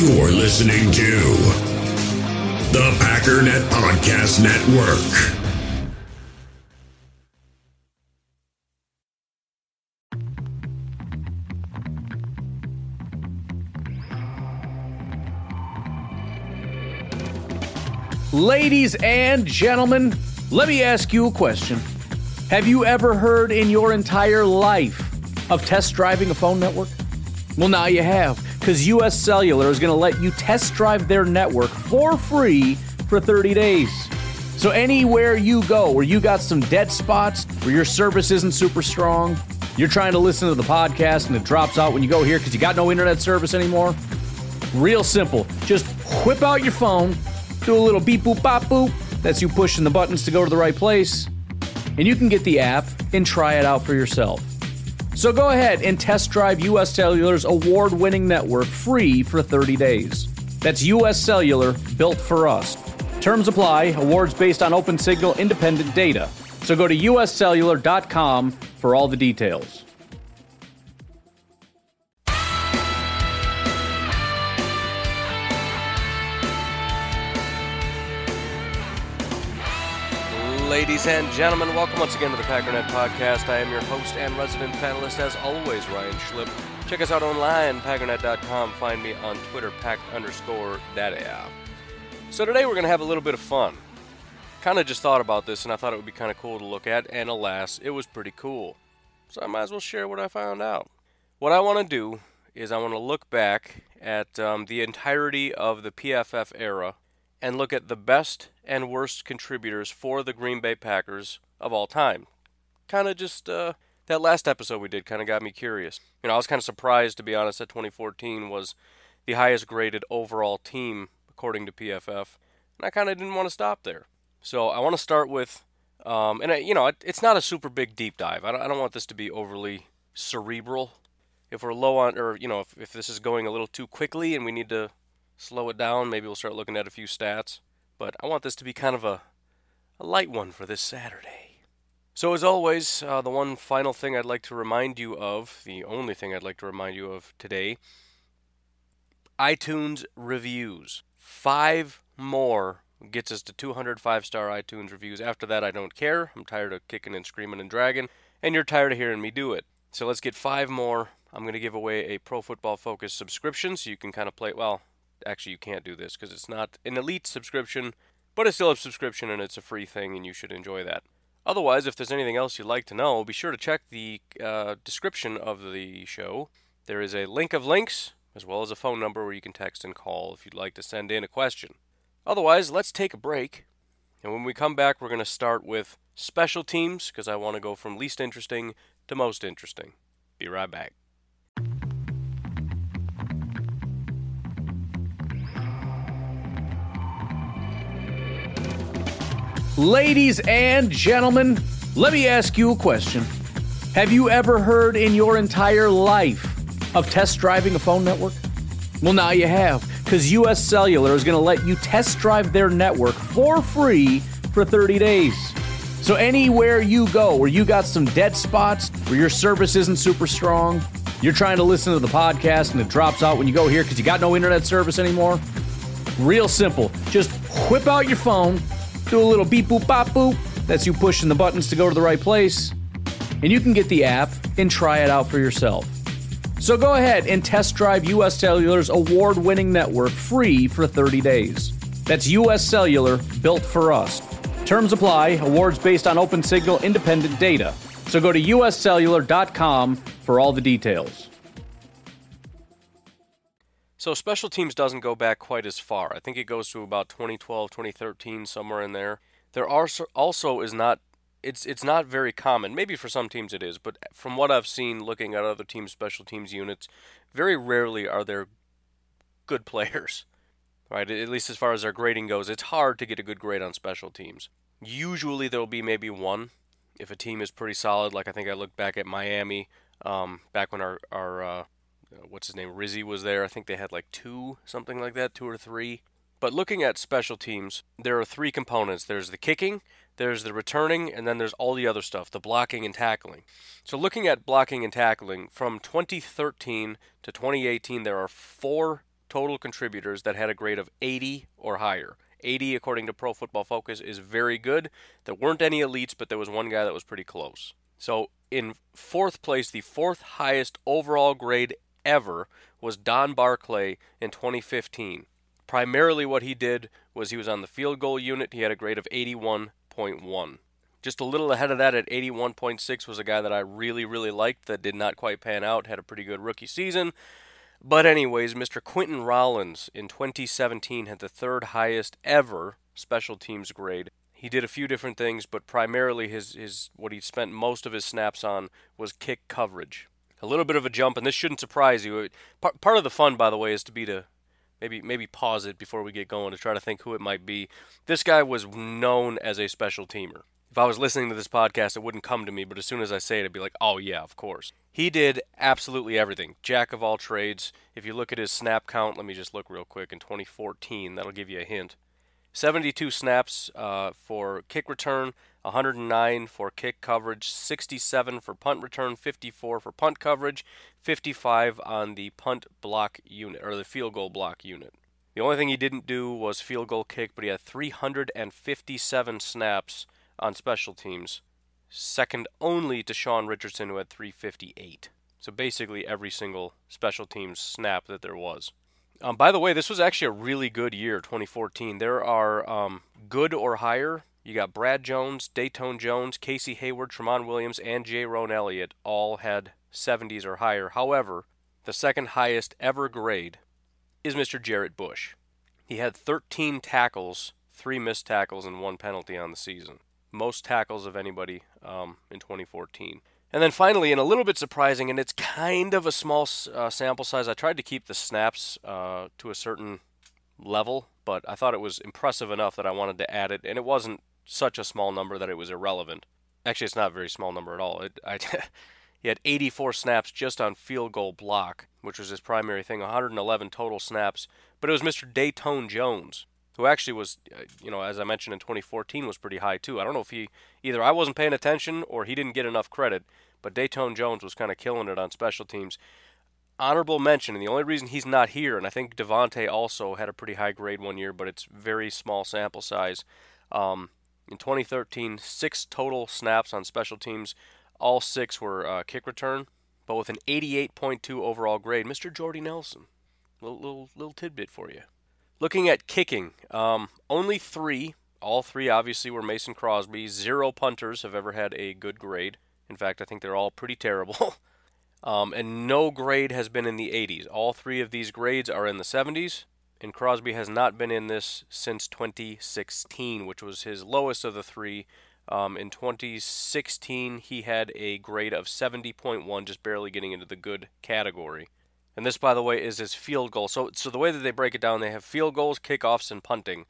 You're listening to the Packernet Podcast Network. Ladies and gentlemen, let me ask you a question. Have you ever heard in your entire life of test driving a phone network? Well, now you have, because US Cellular is going to let you test drive their network for free for 30 days. So, anywhere you go where you got some dead spots, where your service isn't super strong, you're trying to listen to the podcast and it drops out when you go here because you got no internet service anymore, real simple. Just whip out your phone, do a little beep boop bop boop. That's you pushing the buttons to go to the right place. And you can get the app and try it out for yourself. So go ahead and test drive US Cellular's award winning network free for 30 days. That's US Cellular, built for us. Terms apply, awards based on open signal independent data. So go to uscellular.com for all the details. Ladies and gentlemen, welcome once again to the Packernet Podcast. I am your host and resident panelist, as always, Ryan Schlip. Check us out online, packernet.com. Find me on Twitter, pack underscore data. So today we're going to have a little bit of fun. Kind of just thought about this, and I thought it would be kind of cool to look at, and alas, it was pretty cool. So I might as well share what I found out. What I want to do is I want to look back at um, the entirety of the PFF era and look at the best and worst contributors for the Green Bay Packers of all time. Kind of just uh, that last episode we did kind of got me curious. You know, I was kind of surprised to be honest that 2014 was the highest graded overall team according to PFF, and I kind of didn't want to stop there. So I want to start with, um, and I, you know, it, it's not a super big deep dive. I don't, I don't want this to be overly cerebral. If we're low on, or you know, if, if this is going a little too quickly and we need to slow it down. Maybe we'll start looking at a few stats. But I want this to be kind of a, a light one for this Saturday. So, as always, uh, the one final thing I'd like to remind you of, the only thing I'd like to remind you of today iTunes reviews. Five more gets us to 205 star iTunes reviews. After that, I don't care. I'm tired of kicking and screaming and dragging, and you're tired of hearing me do it. So, let's get five more. I'm going to give away a Pro Football Focus subscription so you can kind of play. Well, actually you can't do this because it's not an elite subscription, but it's still a subscription and it's a free thing and you should enjoy that. Otherwise, if there's anything else you'd like to know, be sure to check the uh, description of the show. There is a link of links as well as a phone number where you can text and call if you'd like to send in a question. Otherwise, let's take a break. And when we come back, we're going to start with special teams because I want to go from least interesting to most interesting. Be right back. Ladies and gentlemen, let me ask you a question. Have you ever heard in your entire life of test driving a phone network? Well, now you have, because US Cellular is going to let you test drive their network for free for 30 days. So, anywhere you go where you got some dead spots, where your service isn't super strong, you're trying to listen to the podcast and it drops out when you go here because you got no internet service anymore, real simple. Just whip out your phone do a little beep boop bop boop. That's you pushing the buttons to go to the right place. And you can get the app and try it out for yourself. So go ahead and test drive US Cellular's award winning network free for 30 days. That's US Cellular, built for us. Terms apply, awards based on open signal independent data. So go to uscellular.com for all the details. So special teams doesn't go back quite as far. I think it goes to about 2012, 2013, somewhere in there. There are also is not it's it's not very common. Maybe for some teams it is, but from what I've seen looking at other teams' special teams units, very rarely are there good players. Right? At least as far as their grading goes, it's hard to get a good grade on special teams. Usually there will be maybe one if a team is pretty solid. Like I think I looked back at Miami um, back when our our uh, uh, what's his name, Rizzi was there. I think they had like two, something like that, two or three. But looking at special teams, there are three components there's the kicking, there's the returning, and then there's all the other stuff, the blocking and tackling. So, looking at blocking and tackling, from 2013 to 2018, there are four total contributors that had a grade of 80 or higher. 80, according to Pro Football Focus, is very good. There weren't any elites, but there was one guy that was pretty close. So, in fourth place, the fourth highest overall grade ever was Don Barclay in 2015. Primarily, what he did was he was on the field goal unit. He had a grade of 81.1. Just a little ahead of that at 81.6 was a guy that I really, really liked that did not quite pan out, had a pretty good rookie season. But, anyways, Mr. Quinten Rollins in 2017 had the third highest ever special teams grade. He did a few different things, but primarily his, his what he spent most of his snaps on was kick coverage. A little bit of a jump, and this shouldn't surprise you. Part, part of the fun, by the way, is to be to maybe maybe pause it before we get going to try to think who it might be. This guy was known as a special teamer if I was listening to this podcast, it wouldn't come to me, but as soon as I say it, I'd be like, oh, yeah, of course. He did absolutely everything. Jack of all trades. If you look at his snap count, let me just look real quick. In 2014, that'll give you a hint. 72 snaps uh, for kick return, 109 for kick coverage, 67 for punt return, 54 for punt coverage, 55 on the punt block unit, or the field goal block unit. The only thing he didn't do was field goal kick, but he had 357 snaps on special teams, second only to Sean Richardson, who had 358. So basically every single special teams snap that there was. Um, by the way, this was actually a really good year, 2014. There are um, good or higher. You got Brad Jones, Datone Jones, Casey Hayward, Tramon Williams, and Jayrone Elliott all had 70s or higher. However, the second highest ever grade is Mr. Jarrett Bush. He had 13 tackles, three missed tackles, and one penalty on the season most tackles of anybody um, in 2014. And then finally, and a little bit surprising, and it's kind of a small uh, sample size, I tried to keep the snaps uh, to a certain level, but I thought it was impressive enough that I wanted to add it, and it wasn't such a small number that it was irrelevant. Actually, it's not a very small number at all. It, I, he had 84 snaps just on field goal block, which was his primary thing, 111 total snaps, but it was Mr. Datone Jones who actually was, uh, you know, as I mentioned in 2014, was pretty high too. I don't know if he either I wasn't paying attention or he didn't get enough credit, but Datone Jones was kind of killing it on special teams. Honorable mention, and the only reason he's not here, and I think Davante also had a pretty high grade one year, but it's very small sample size. Um, in 2013, six total snaps on special teams. All six were uh, kick return, but with an 88.2 overall grade. Mr. Jordy Nelson, little little little tidbit for you. Looking at kicking, um, only three, all three obviously were Mason Crosby. Zero punters have ever had a good grade. In fact, I think they're all pretty terrible. um, and no grade has been in the 80s. All three of these grades are in the 70s, and Crosby has not been in this since 2016, which was his lowest of the three. Um, in 2016, he had a grade of 70.1, just barely getting into the good category. And this, by the way, is his field goal. So, so the way that they break it down, they have field goals, kickoffs, and punting.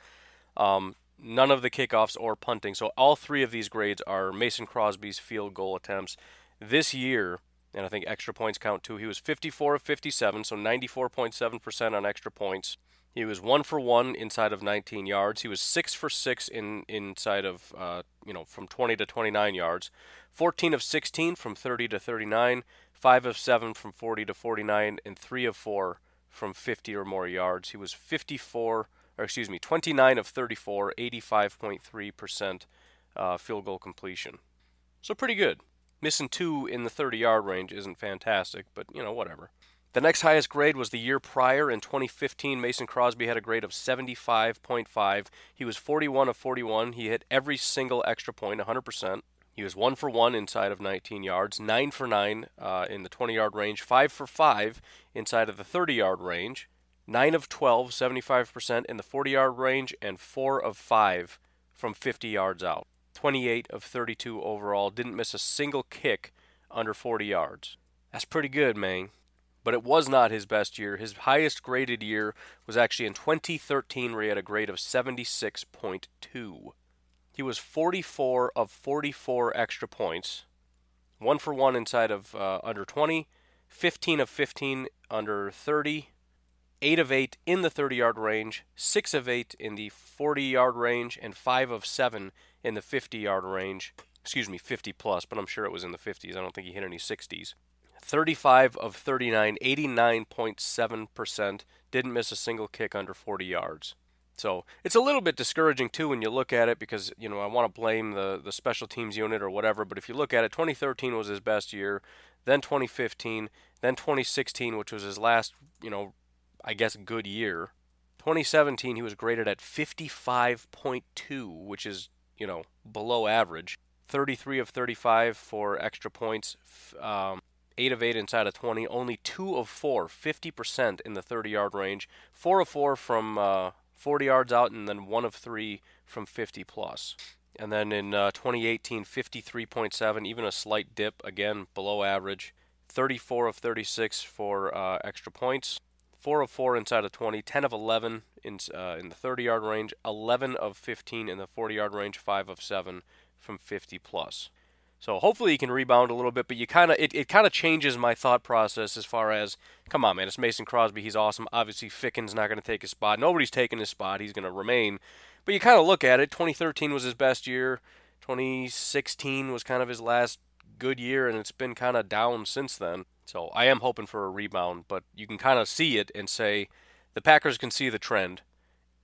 Um, none of the kickoffs or punting. So all three of these grades are Mason Crosby's field goal attempts. This year, and I think extra points count too, he was 54 of 57, so 94.7% on extra points. He was one for one inside of 19 yards. He was six for six in inside of uh, you know from 20 to 29 yards. 14 of 16 from 30 to 39. 5 of 7 from 40 to 49, and 3 of 4 from 50 or more yards. He was 54, or excuse me, 29 of 34, 85.3% uh, field goal completion. So pretty good. Missing two in the 30 yard range isn't fantastic, but you know, whatever. The next highest grade was the year prior in 2015. Mason Crosby had a grade of 75.5. He was 41 of 41. He hit every single extra point, 100%. He was one for one inside of 19 yards, nine for nine uh, in the 20 yard range, five for five inside of the 30 yard range, nine of 12, 75% in the 40 yard range, and four of five from 50 yards out. 28 of 32 overall, didn't miss a single kick under 40 yards. That's pretty good, man. But it was not his best year. His highest graded year was actually in 2013, where he had a grade of 76.2. He was 44 of 44 extra points, one for one inside of uh, under 20, 15 of 15 under 30, 8 of 8 in the 30 yard range, 6 of 8 in the 40 yard range, and 5 of 7 in the 50 yard range. Excuse me, 50 plus, but I'm sure it was in the 50s. I don't think he hit any 60s. 35 of 39, 89.7%. Didn't miss a single kick under 40 yards. So it's a little bit discouraging too when you look at it because you know I want to blame the the special teams unit or whatever, but if you look at it, 2013 was his best year, then 2015, then 2016, which was his last you know I guess good year. 2017 he was graded at 55.2, which is you know below average. 33 of 35 for extra points, um, 8 of 8 inside of 20, only 2 of 4, 50% in the 30 yard range, 4 of 4 from uh, 40 yards out, and then 1 of 3 from 50 plus. And then in uh, 2018, 53.7, even a slight dip, again below average. 34 of 36 for uh, extra points, 4 of 4 inside of 20, 10 of 11 in, uh, in the 30 yard range, 11 of 15 in the 40 yard range, 5 of 7 from 50 plus. So hopefully he can rebound a little bit, but you kind of it, it kind of changes my thought process as far as come on man, it's Mason Crosby, he's awesome. Obviously Ficken's not going to take his spot. Nobody's taking his spot. He's going to remain. But you kind of look at it, 2013 was his best year. 2016 was kind of his last good year and it's been kind of down since then. So I am hoping for a rebound, but you can kind of see it and say the Packers can see the trend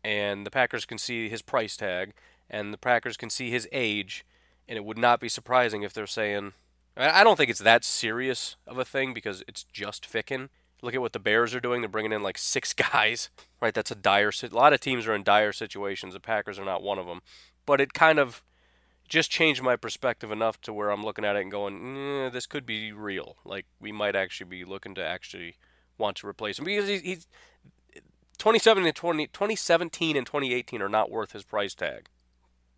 and the Packers can see his price tag and the Packers can see his age, and it would not be surprising if they're saying, I don't think it's that serious of a thing because it's just Ficken. Look at what the Bears are doing. They're bringing in like six guys, right? That's a dire. A lot of teams are in dire situations. The Packers are not one of them. But it kind of just changed my perspective enough to where I'm looking at it and going, eh, this could be real. Like we might actually be looking to actually want to replace him because he's, he's 27 and 20, 2017 and 2018 are not worth his price tag.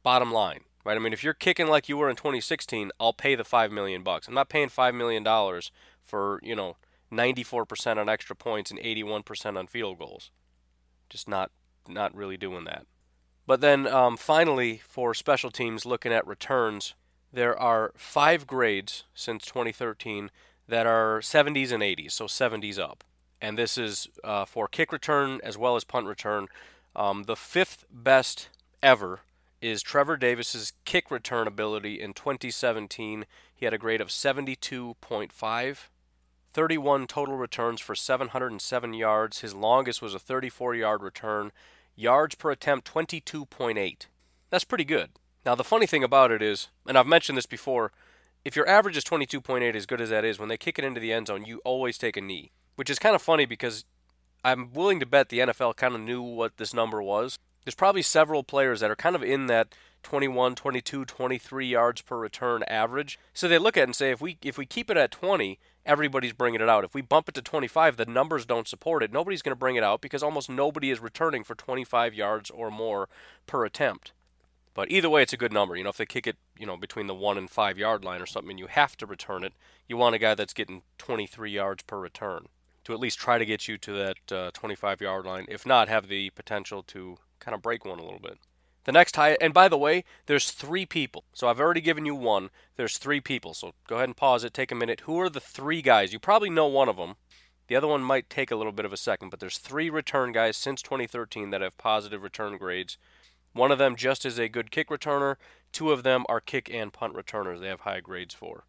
Bottom line, right? I mean, if you're kicking like you were in 2016, I'll pay the five million bucks. I'm not paying five million dollars for you know 94% on extra points and 81% on field goals. Just not not really doing that. But then um, finally, for special teams looking at returns, there are five grades since 2013 that are 70s and 80s, so 70s up. And this is uh, for kick return as well as punt return. Um, the fifth best ever is Trevor Davis's kick return ability in 2017. He had a grade of 72.5. 31 total returns for 707 yards. His longest was a 34 yard return. Yards per attempt 22.8. That's pretty good. Now, the funny thing about it is, and I've mentioned this before, if your average is 22.8, as good as that is, when they kick it into the end zone, you always take a knee. Which is kind of funny because I'm willing to bet the NFL kind of knew what this number was there's probably several players that are kind of in that 21, 22, 23 yards per return average. So they look at it and say if we if we keep it at 20, everybody's bringing it out. If we bump it to 25, the numbers don't support it. Nobody's going to bring it out because almost nobody is returning for 25 yards or more per attempt. But either way, it's a good number. You know, if they kick it, you know, between the one and five yard line or something, and you have to return it, you want a guy that's getting 23 yards per return to at least try to get you to that uh, 25 yard line. If not, have the potential to kind of break one a little bit. The next high, and by the way, there's three people. So I've already given you one. There's three people. So go ahead and pause it, take a minute. Who are the three guys? You probably know one of them. The other one might take a little bit of a second, but there's three return guys since 2013 that have positive return grades. One of them just is a good kick returner. Two of them are kick and punt returners. They have high grades for.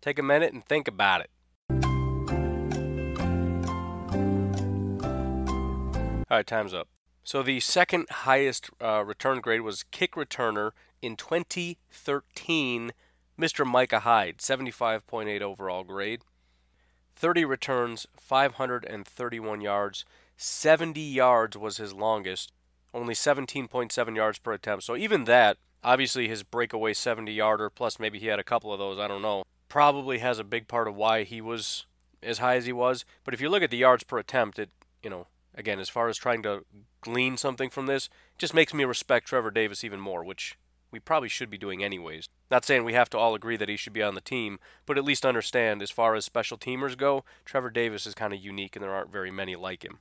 Take a minute and think about it. All right, time's up. So the second highest uh, return grade was kick returner in 2013, Mr. Micah Hyde, 75.8 overall grade. 30 returns, 531 yards. 70 yards was his longest, only 17.7 yards per attempt. So even that, obviously his breakaway 70 yarder, plus maybe he had a couple of those, I don't know, probably has a big part of why he was as high as he was. But if you look at the yards per attempt, it, you know, again, as far as trying to glean something from this, just makes me respect Trevor Davis even more, which we probably should be doing anyways. Not saying we have to all agree that he should be on the team, but at least understand as far as special teamers go, Trevor Davis is kind of unique and there aren't very many like him.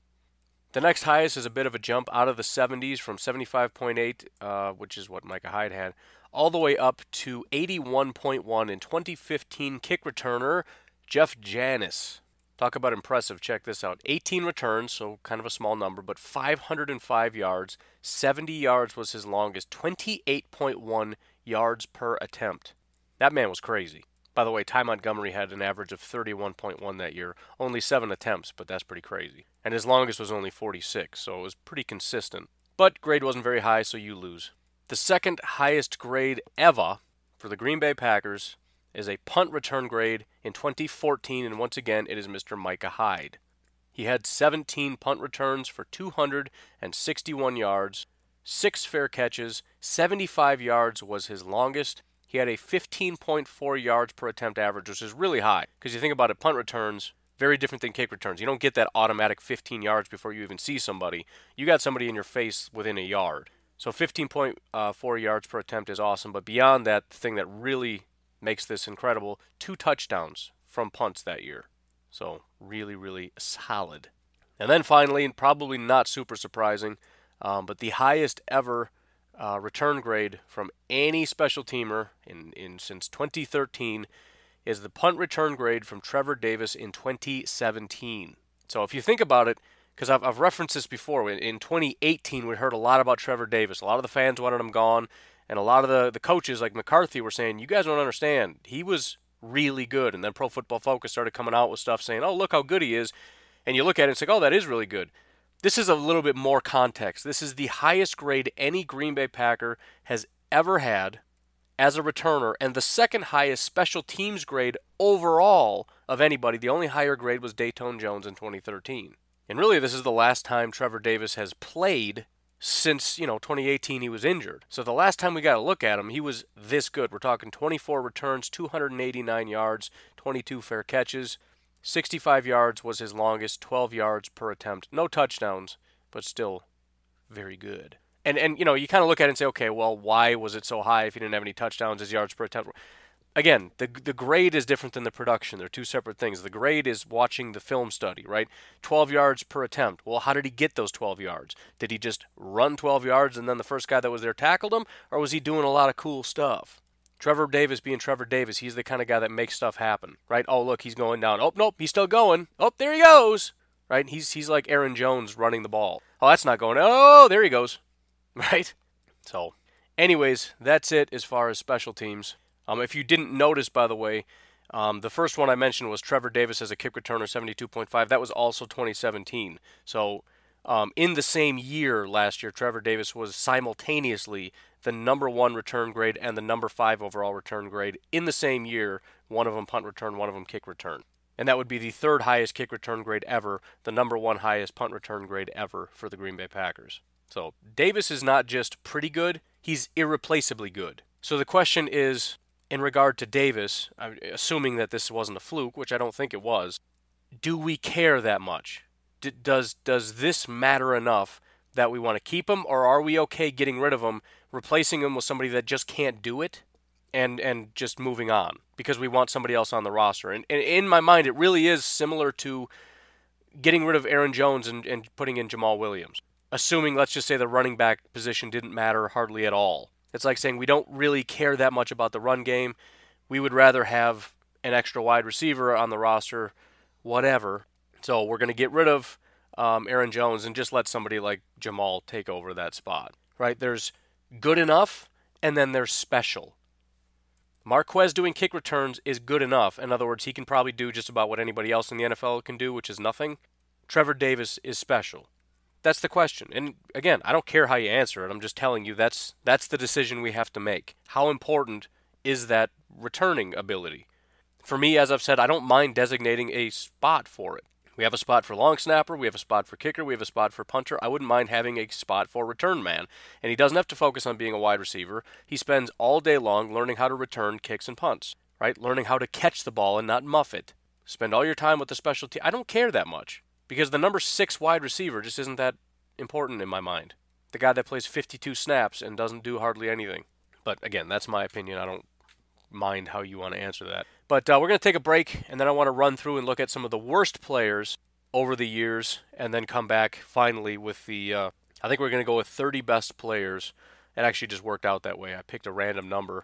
The next highest is a bit of a jump out of the 70s from 75.8, uh, which is what Micah Hyde had, all the way up to 81.1 in 2015 kick returner Jeff Janis. Talk about impressive. Check this out 18 returns, so kind of a small number, but 505 yards. 70 yards was his longest, 28.1 yards per attempt. That man was crazy. By the way, Ty Montgomery had an average of 31.1 that year, only seven attempts, but that's pretty crazy. And his longest was only 46, so it was pretty consistent. But grade wasn't very high, so you lose. The second highest grade ever for the Green Bay Packers is a punt return grade in 2014, and once again, it is Mr. Micah Hyde. He had 17 punt returns for 261 yards, six fair catches, 75 yards was his longest. He had a 15.4 yards per attempt average, which is really high. Because you think about it, punt returns, very different than kick returns. You don't get that automatic 15 yards before you even see somebody. You got somebody in your face within a yard. So 15.4 uh, yards per attempt is awesome. But beyond that, the thing that really makes this incredible, two touchdowns from punts that year. So really, really solid. And then finally, and probably not super surprising, um, but the highest ever uh, return grade from any special teamer in, in since 2013 is the punt return grade from Trevor Davis in 2017. So if you think about it, because I've, I've referenced this before, in, in 2018 we heard a lot about Trevor Davis. A lot of the fans wanted him gone, and a lot of the, the coaches like McCarthy were saying, "You guys don't understand. He was really good." And then Pro Football Focus started coming out with stuff saying, "Oh, look how good he is." And you look at it and it's like, "Oh, that is really good." This is a little bit more context. This is the highest grade any Green Bay Packer has ever had as a returner and the second highest special teams grade overall of anybody. The only higher grade was Datone Jones in 2013. And really, this is the last time Trevor Davis has played since, you know, 2018 he was injured. So the last time we got to look at him, he was this good. We're talking 24 returns, 289 yards, 22 fair catches. 65 yards was his longest, 12 yards per attempt. No touchdowns, but still very good and and you know you kind of look at it and say, okay, well, why was it so high if he didn't have any touchdowns? His yards per attempt. Again, the the grade is different than the production. They're two separate things. The grade is watching the film study, right? 12 yards per attempt. Well, how did he get those 12 yards? Did he just run 12 yards and then the first guy that was there tackled him, or was he doing a lot of cool stuff? Trevor Davis being Trevor Davis, he's the kind of guy that makes stuff happen, right? Oh, look, he's going down. Oh, nope, he's still going. Oh, there he goes. Right? He's he's like Aaron Jones running the ball. Oh, that's not going. Oh, there he goes. right? So, anyways, that's it as far as special teams. Um, if you didn't notice, by the way, um, the first one I mentioned was Trevor Davis as a kick returner, 72.5. That was also 2017. So, um, in the same year last year, Trevor Davis was simultaneously the number one return grade and the number five overall return grade in the same year. One of them punt return, one of them kick return. And that would be the third highest kick return grade ever, the number one highest punt return grade ever for the Green Bay Packers. So Davis is not just pretty good, he's irreplaceably good. So the question is in regard to Davis, assuming that this wasn't a fluke, which I don't think it was, do we care that much? D- does does this matter enough that we want to keep him or are we okay getting rid of him, replacing him with somebody that just can't do it and and just moving on because we want somebody else on the roster. And, and in my mind it really is similar to getting rid of Aaron Jones and, and putting in Jamaal Williams assuming, let's just say, the running back position didn't matter hardly at all. It's like saying we don't really care that much about the run game. We would rather have an extra wide receiver on the roster, whatever. So we're going to get rid of um, Aaron Jones and just let somebody like Jamaal take over that spot. Right? There's good enough, and then there's special. Marquez doing kick returns is good enough. In other words, he can probably do just about what anybody else in the NFL can do, which is nothing. Trevor Davis is special. That's the question. And again, I don't care how you answer it. I'm just telling you that's that's the decision we have to make. How important is that returning ability? For me, as I've said, I don't mind designating a spot for it. We have a spot for long snapper, we have a spot for kicker, we have a spot for punter. I wouldn't mind having a spot for return man. And he doesn't have to focus on being a wide receiver. He spends all day long learning how to return kicks and punts, right? Learning how to catch the ball and not muff it. Spend all your time with the special team. I don't care that much because the number six wide receiver just isn't that important in my mind. The guy that plays 52 snaps and doesn't do hardly anything. But again, that's my opinion. I don't mind how you want to answer that. But uh, we're going to take a break, and then I want to run through and look at some of the worst players over the years, and then come back finally with the. Uh, I think we're going to go with 30 best players. It actually just worked out that way. I picked a random number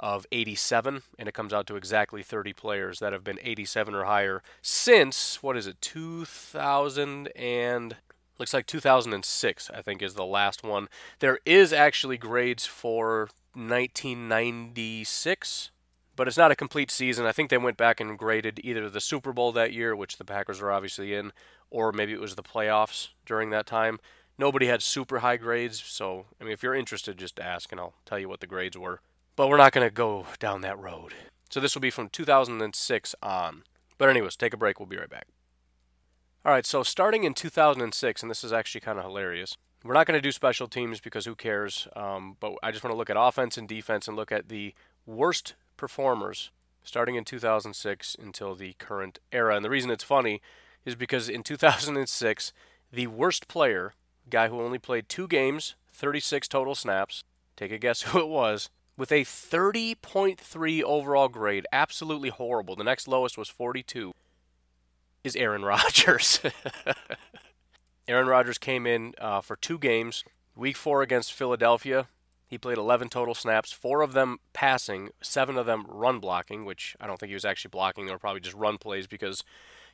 of 87, and it comes out to exactly 30 players that have been 87 or higher since, what is it, 2000 and. Looks like 2006, I think, is the last one. There is actually grades for 1996, but it's not a complete season. I think they went back and graded either the Super Bowl that year, which the Packers were obviously in, or maybe it was the playoffs during that time. Nobody had super high grades, so I mean, if you're interested, just ask and I'll tell you what the grades were. But we're not going to go down that road. So this will be from 2006 on. But anyways, take a break. We'll be right back. All right, so starting in 2006, and this is actually kind of hilarious. We're not going to do special teams because who cares? Um, but I just want to look at offense and defense and look at the worst performers starting in 2006 until the current era. And the reason it's funny is because in 2006, the worst player, guy who only played two games, 36 total snaps, take a guess who it was, with a 30.3 overall grade, absolutely horrible. The next lowest was 42, is Aaron Rodgers. Aaron Rodgers came in uh, for two games. Week four against Philadelphia, he played 11 total snaps, four of them passing, seven of them run blocking, which I don't think he was actually blocking. They were probably just run plays because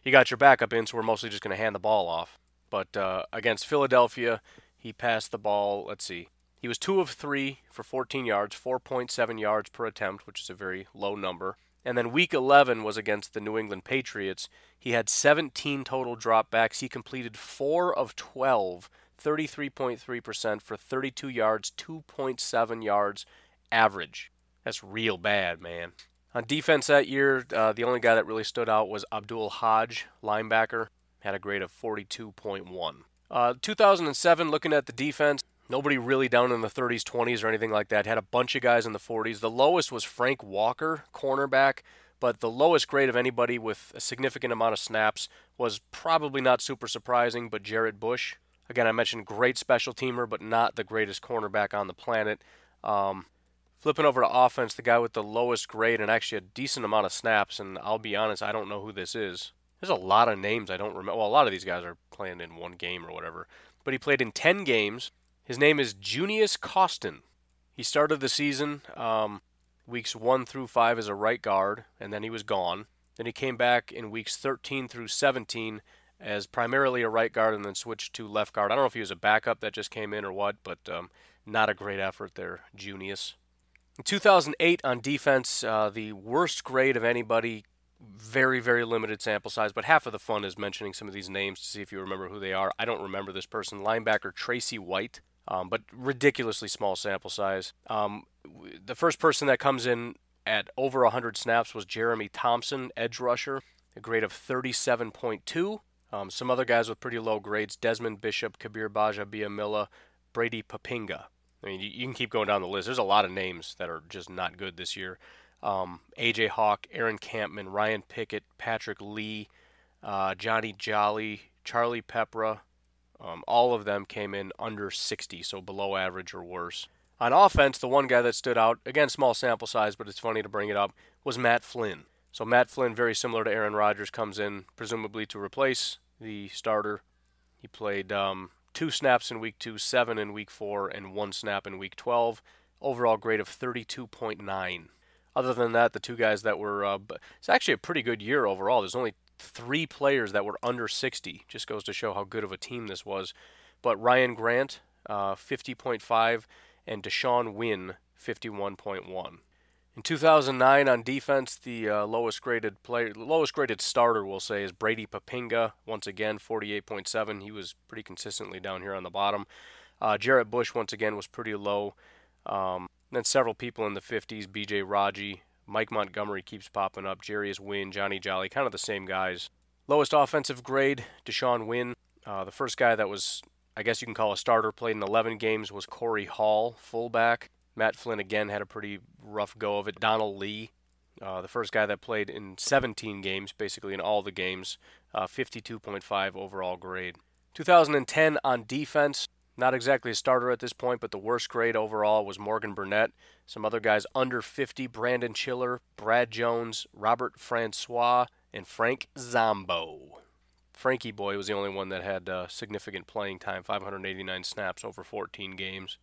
you got your backup in, so we're mostly just going to hand the ball off. But uh, against Philadelphia, he passed the ball, let's see, he was two of three for 14 yards, 4.7 yards per attempt, which is a very low number. And then week 11 was against the New England Patriots. He had 17 total dropbacks. He completed 4 of 12, 33.3% for 32 yards, 2.7 yards average. That's real bad, man. On defense that year, uh, the only guy that really stood out was Abdul Hodge, linebacker, had a grade of 42.1. Uh, 2007, looking at the defense, Nobody really down in the 30s, 20s, or anything like that. Had a bunch of guys in the 40s. The lowest was Frank Walker, cornerback, but the lowest grade of anybody with a significant amount of snaps was probably not super surprising, but Jarrett Bush. Again, I mentioned great special teamer, but not the greatest cornerback on the planet. Um, flipping over to offense, the guy with the lowest grade and actually a decent amount of snaps, and I'll be honest, I don't know who this is. There's a lot of names I don't remember. Well, a lot of these guys are playing in one game or whatever. But he played in 10 games, his name is Junius Coston. He started the season um, weeks 1 through 5 as a right guard, and then he was gone. Then he came back in weeks 13 through 17 as primarily a right guard and then switched to left guard. I don't know if he was a backup that just came in or what, but um, not a great effort there, Junius. In 2008 on defense, uh, the worst grade of anybody very, very limited sample size, but half of the fun is mentioning some of these names to see if you remember who they are. I don't remember this person. Linebacker Tracy White um, but ridiculously small sample size. Um, the first person that comes in at over 100 snaps was Jeremy Thompson, edge rusher, a grade of 37.2. Um, some other guys with pretty low grades Desmond Bishop, Kabir Gbaja-Biamila, Brady Poppinga. I mean, you, you, can keep going down the list. There's a lot of names that are just not good this year. Um, AJ Hawk, Aaron Kampman, Ryan Pickett, Patrick Lee, uh, Johnny Jolly, Charlie Peprah, um, all of them came in under 60, so below average or worse. On offense, the one guy that stood out, again, small sample size, but it's funny to bring it up, was Matt Flynn. So Matt Flynn, very similar to Aaron Rodgers, comes in presumably to replace the starter. He played um, two snaps in week two, seven in week four, and one snap in week 12. Overall grade of 32.9. Other than that, the two guys that were, uh, it's actually a pretty good year overall. There's only three players that were under 60. Just goes to show how good of a team this was. But Ryan Grant, uh, 50.5, and DeShawn Wynn, 51.1. In 2009, on defense, the uh, lowest graded player, lowest graded starter, we'll say, is Brady Poppinga. Once again, 48.7. He was pretty consistently down here on the bottom. Uh, Jarrett Bush, once again, was pretty low. Um, then several people in the 50s, B.J. Raji, Mike Montgomery keeps popping up. Jarius Wynn, Johnny Jolly, kind of the same guys. Lowest offensive grade, DeShawn Wynn. Uh, the first guy that was, I guess you can call a starter, played in 11 games was Corey Hall, fullback. Matt Flynn again had a pretty rough go of it. Donald Lee, uh, the first guy that played in 17 games, basically in all the games, uh, 52.5 overall grade. 2010 on defense, not exactly a starter at this point, but the worst grade overall was Morgan Burnett. Some other guys under 50 Brandon Chillar, Brad Jones, Robert Francois, and Frank Zombo. Frankie Boy was the only one that had uh, significant playing time 589 snaps over 14 games.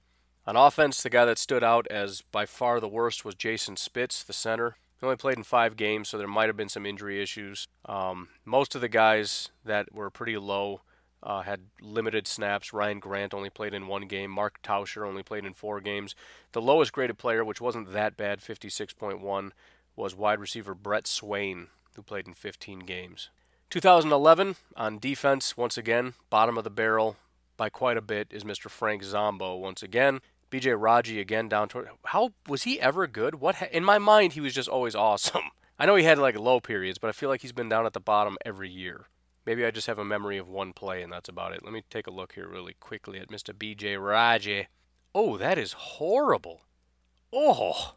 On offense, the guy that stood out as by far the worst was Jason Spitz, the center. He only played in five games, so there might have been some injury issues. Um, most of the guys that were pretty low uh, had limited snaps. Ryan Grant only played in one game. Mark Tauscher only played in four games. The lowest graded player, which wasn't that bad, 56.1, was wide receiver Brett Swain, who played in 15 games. 2011, on defense, once again, bottom of the barrel by quite a bit is Mr. Frank Zombo once again. BJ Raji again down toward. How was he ever good? What ha- in my mind he was just always awesome. I know he had like low periods, but I feel like he's been down at the bottom every year. Maybe I just have a memory of one play and that's about it. Let me take a look here really quickly at Mr. BJ Raji. Oh, that is horrible. Oh.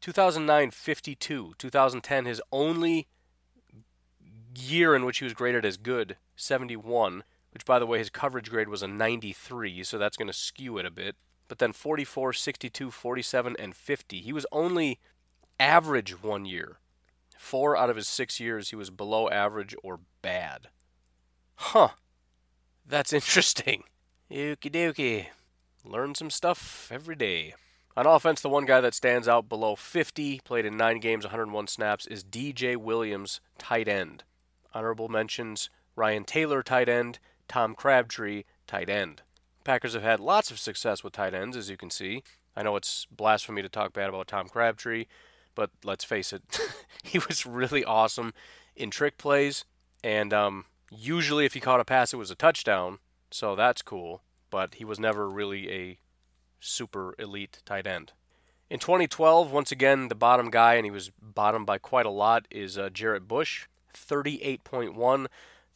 2009 52. 2010 his only year in which he was graded as good, 71, which by the way his coverage grade was a 93, so that's going to skew it a bit. But then 44, 62, 47 and 50. He was only average one year. Four out of his six years, he was below average or bad. Huh. That's interesting. Okie dokie. Learn some stuff every day. On offense, the one guy that stands out below 50, played in 9 games, 101 snaps, is DJ Williams, tight end. Honorable mentions Ryan Taylor, tight end, Tom Crabtree, tight end. Packers have had lots of success with tight ends, as you can see. I know it's blasphemy to talk bad about Tom Crabtree, but let's face it, he was really awesome in trick plays, and um, usually if he caught a pass, it was a touchdown, so that's cool. But he was never really a super elite tight end. In 2012, once again, the bottom guy, and he was bottom by quite a lot, is uh, Jarrett Bush, 38.1.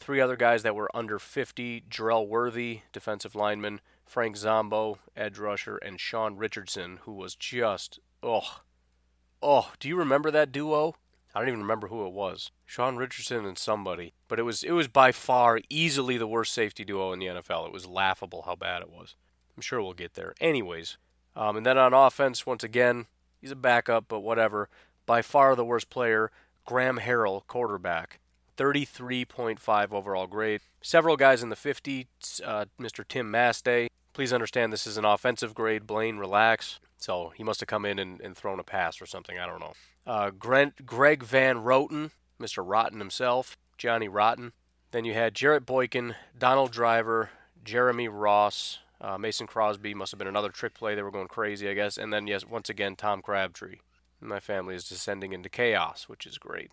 Three other guys that were under 50 Jerel Worthy, defensive lineman, Frank Zombo, edge rusher, and Sean Richardson, who was just, oh, oh, do you remember that duo? I don't even remember who it was. Sean Richardson and somebody. But it was it was by far easily the worst safety duo in the NFL. It was laughable how bad it was. I'm sure we'll get there. Anyways, um, and then on offense, once again, he's a backup, but whatever. By far the worst player, Graham Harrell, quarterback. 33.5 overall grade. Several guys in the 50s, uh, Mr. Tim Masthay. Please understand this is an offensive grade. Blaine, relax. So he must have come in and, and thrown a pass or something. I don't know. Uh, Greg, Greg Van Roten, Mr. Rotten himself, Johnny Rotten. Then you had Jarrett Boykin, Donald Driver, Jeremy Ross, uh, Mason Crosby must have been another trick play. They were going crazy, I guess. And then, yes, once again, Tom Crabtree. My family is descending into chaos, which is great.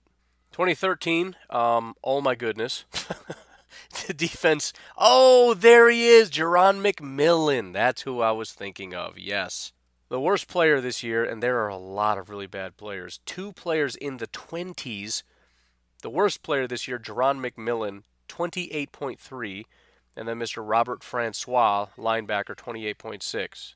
2013, um, oh my goodness. the defense. Oh, there he is, Jerron McMillian. That's who I was thinking of, yes. The worst player this year, and there are a lot of really bad players. Two players in the 20s. The worst player this year, Jerron McMillian, 28.3 and then Mr. Robert Francois, linebacker, 28.6.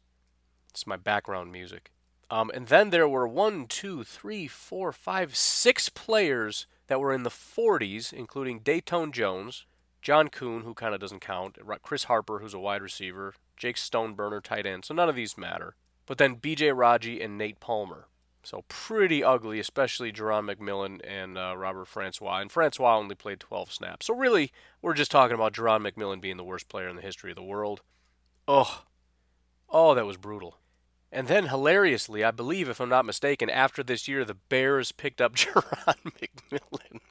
It's my background music. Um, and then there were one, two, three, four, five, six players that were in the 40s, including Datone Jones, John Kuhn, who kind of doesn't count, Chris Harper, who's a wide receiver, Jake Stoneburner, tight end. So none of these matter. But then B.J. Raji and Nate Palmer. So pretty ugly, especially Jerron McMillian and uh, Robert Francois. And Francois only played 12 snaps. So really, we're just talking about Jerron McMillian being the worst player in the history of the world. Oh, oh, that was brutal. And then, hilariously, I believe, if I'm not mistaken, after this year, the Bears picked up Jerron McMillian.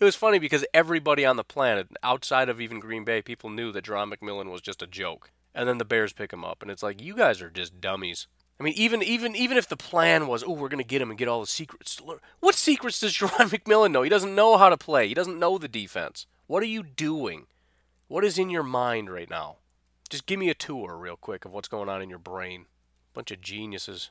it was funny because everybody on the planet, outside of even Green Bay, people knew that Jerron McMillian was just a joke. And then the Bears pick him up, and it's like, you guys are just dummies. I mean, even even even if the plan was, oh, we're going to get him and get all the secrets. What secrets does Jerron McMillian know? He doesn't know how to play. He doesn't know the defense. What are you doing? What is in your mind right now? Just give me a tour real quick of what's going on in your brain. Bunch of geniuses.